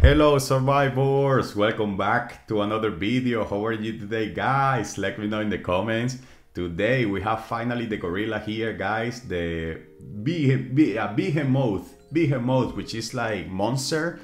Hello survivors, welcome back to another video. How are you today guys? Let me know in the comments. Today we have finally the gorilla here guys, the beh- beh- behemoth, behemoth which is like monster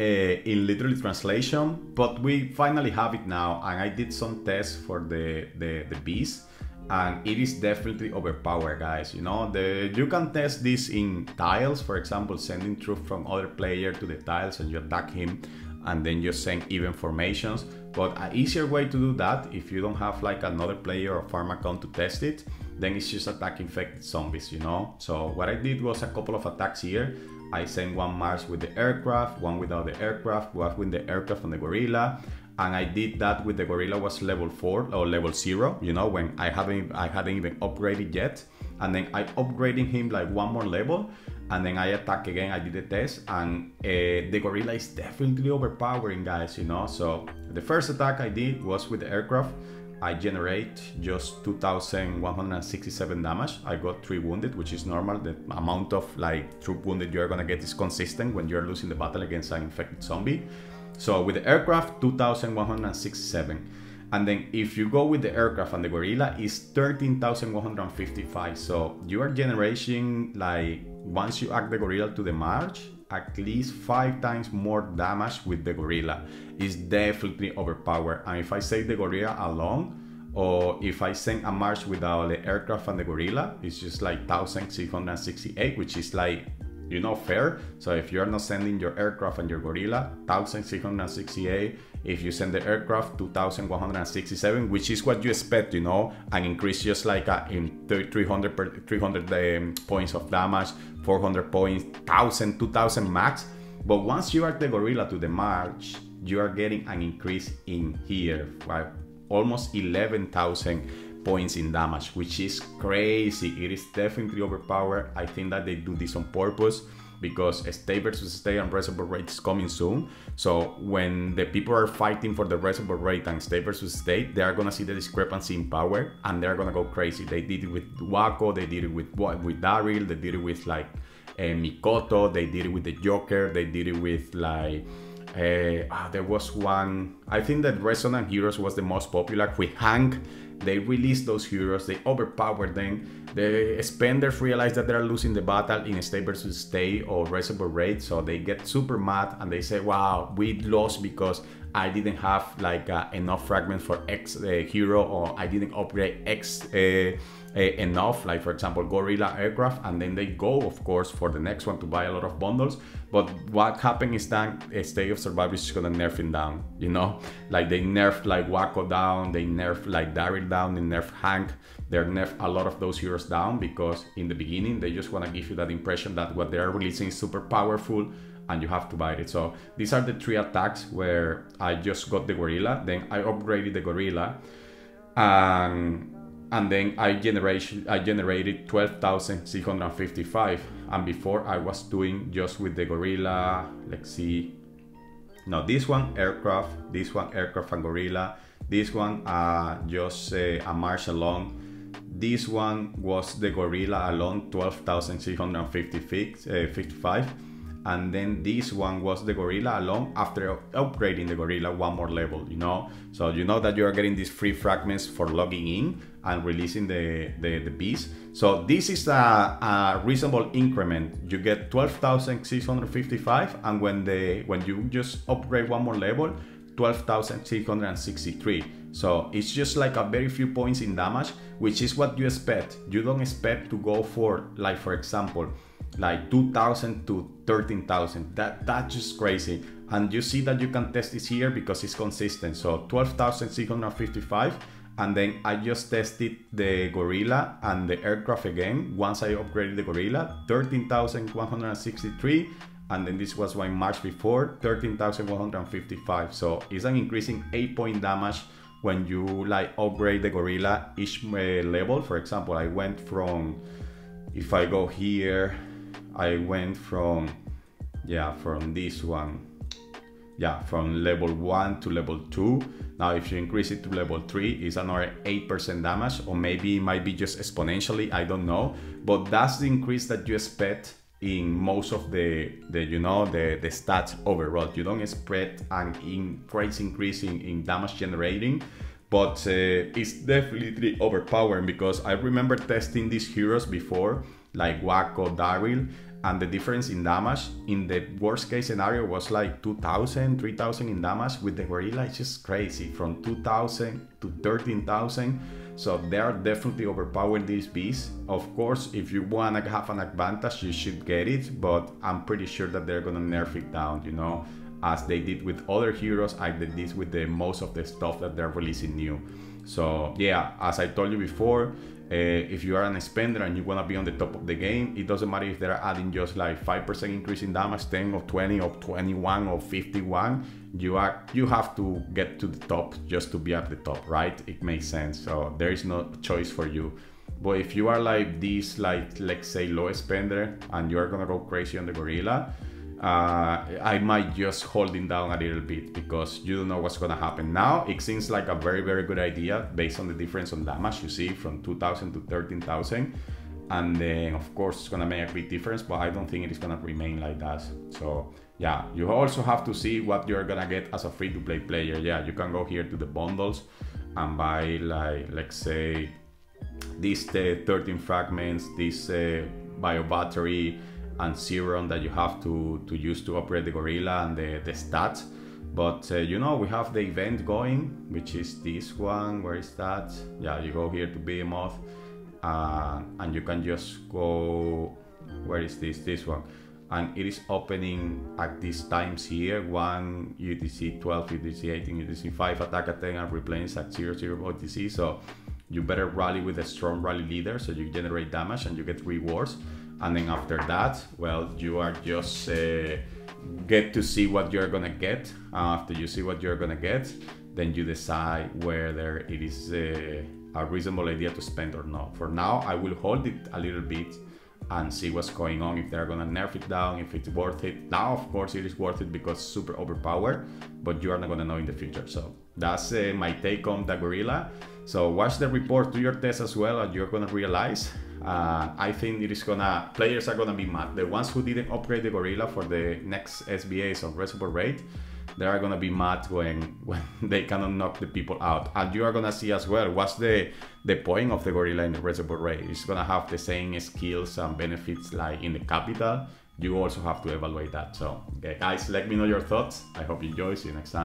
uh, in literally translation, but we finally have it now and I did some tests for the, the, the beast and it is definitely overpowered guys you know? The you can test this in tiles for example sending troops from other player to the tiles and you attack him and then you send even formations but an easier way to do that if you don't have like another player or farm account to test it then it's just attack infected zombies you know? So what i did was a couple of attacks here i sent one mars with the aircraft one without the aircraft one with the aircraft and the gorilla and I did that with the gorilla was level four or level zero. You know when I haven't I hadn't even upgraded yet, and then I upgrading him like one more level, and then I attack again. I did the test, and uh, the gorilla is definitely overpowering, guys. You know, so the first attack I did was with the aircraft. I generate just 2167 damage. I got 3 wounded, which is normal. The amount of like troop wounded you're gonna get is consistent when you're losing the battle against an infected zombie. So with the aircraft, 2167. And then if you go with the aircraft and the gorilla is 13,155. So you are generating like once you act the gorilla to the march, at least five times more damage with the gorilla. It's definitely overpowered. And if I say the gorilla alone, or if I send a march without the aircraft and the gorilla, it's just like 1668, which is like you know fair so if you're not sending your aircraft and your gorilla 1668 if you send the aircraft 2167 which is what you expect you know and increase just like in 300 per, 300 um, points of damage 400 points 1000 2000 max but once you are the gorilla to the march you are getting an increase in here right almost 11000 points in damage, which is crazy. It is definitely overpowered. I think that they do this on purpose because stay versus stay and reservoir raid is coming soon. So when the people are fighting for the reservoir raid and stay versus state, they are gonna see the discrepancy in power and they're gonna go crazy. They did it with Wako, they did it with with Daryl, they did it with like uh, Mikoto, they did it with the Joker, they did it with like. Uh, there was one. I think that Resonant Heroes was the most popular with Hank they release those heroes, they overpower them. The spenders realize that they're losing the battle in a stay versus stay or reservoir raid, so they get super mad and they say, "Wow, we lost because I didn't have like uh, enough fragments for X uh, hero, or I didn't upgrade X." Uh, uh, enough like for example gorilla aircraft and then they go of course for the next one to buy a lot of bundles but what happened is that a state of survival is gonna nerf him down you know like they nerf like Wako down they nerf like Daryl down in nerf Hank. They're nerf a lot of those heroes down because in the beginning they just want to give you that impression that what they are releasing is super powerful and you have to buy it. So these are the three attacks where I just got the gorilla, then I upgraded the gorilla, and and then I generation I generated 12,655 and before I was doing just with the gorilla let's see. Now this one aircraft this one aircraft and gorilla this one uh, just uh, a march alone this one was the gorilla alone 12,655 uh, and then this one was the gorilla alone after upgrading the gorilla one more level you know? So you know that you are getting these free fragments for logging in and releasing the the, the beast. So this is a, a reasonable increment. You get 12,655 and when the when you just upgrade one more level 12,663 so it's just like a very few points in damage which is what you expect. You don't expect to go for like for example like 2000 to 13000 that that's just crazy. And you see that you can test this here because it's consistent. So 12655 and then I just tested the Gorilla and the aircraft again. Once I upgraded the Gorilla 13,163 and then this was my March before 13,155 so it's an increasing 8 point damage when you like upgrade the Gorilla each uh, level for example I went from if I go here I went from yeah from this one yeah, from level 1 to level 2. Now, if you increase it to level 3, it's another 8% damage, or maybe it might be just exponentially, I don't know. But that's the increase that you expect in most of the, the you know, the, the stats overall. You don't expect an increase increase in, in damage generating, but uh, it's definitely overpowering because I remember testing these heroes before, like Wacko, Daryl, and the difference in damage in the worst case scenario was like 2000 3000 in damage with the gorilla it's just crazy from 2000 to 13000 so they are definitely overpowering these beasts of course if you want to have an advantage you should get it but i'm pretty sure that they're gonna nerf it down you know as they did with other heroes i did this with the most of the stuff that they're releasing new so yeah as i told you before uh, if you are an spender and you want to be on the top of the game, it doesn't matter if they're adding just like 5% increase in damage, 10 or 20 or 21 or 51. You are you have to get to the top just to be at the top, right? It makes sense. So there is no choice for you. But if you are like this, like let's say low spender, and you are gonna go crazy on the gorilla, uh, I might just hold him down a little bit because you don't know what's gonna happen. Now it seems like a very very good idea based on the difference on damage you see from 2000 to 13,000 and then of course it's gonna make a big difference but I don't think it is gonna remain like that. So yeah, you also have to see what you're gonna get as a free to play player. Yeah, you can go here to the bundles and buy like let's say these uh, 13 fragments, this uh, bio battery and serum that you have to, to use to operate the gorilla and the, the stats. But uh, you know, we have the event going, which is this one. Where is that? Yeah, you go here to Behemoth, uh, and you can just go. Where is this? This one. And it is opening at these times here 1 UTC 12, UTC 18, UTC 5, attack at 10, and replenish at 0, 0 UTC. So you better rally with a strong rally leader so you generate damage and you get rewards and then after that well you are just uh, get to see what you're gonna get uh, after you see what you're gonna get then you decide whether it is uh, a reasonable idea to spend or not. For now i will hold it a little bit and see what's going on if they're gonna nerf it down if it's worth it. Now of course it is worth it because super overpowered but you are not gonna know in the future. So that's uh, my take on the gorilla. So watch the report do your test as well and you're gonna realize uh, I think it is gonna players are gonna be mad. The ones who didn't upgrade the gorilla for the next SBAs on reservoir raid, they are gonna be mad when when they cannot knock the people out. And you are gonna see as well what's the the point of the gorilla in the reservoir raid. It's gonna have the same skills and benefits like in the capital. You also have to evaluate that. So okay, guys, let me know your thoughts. I hope you enjoy. See you next time.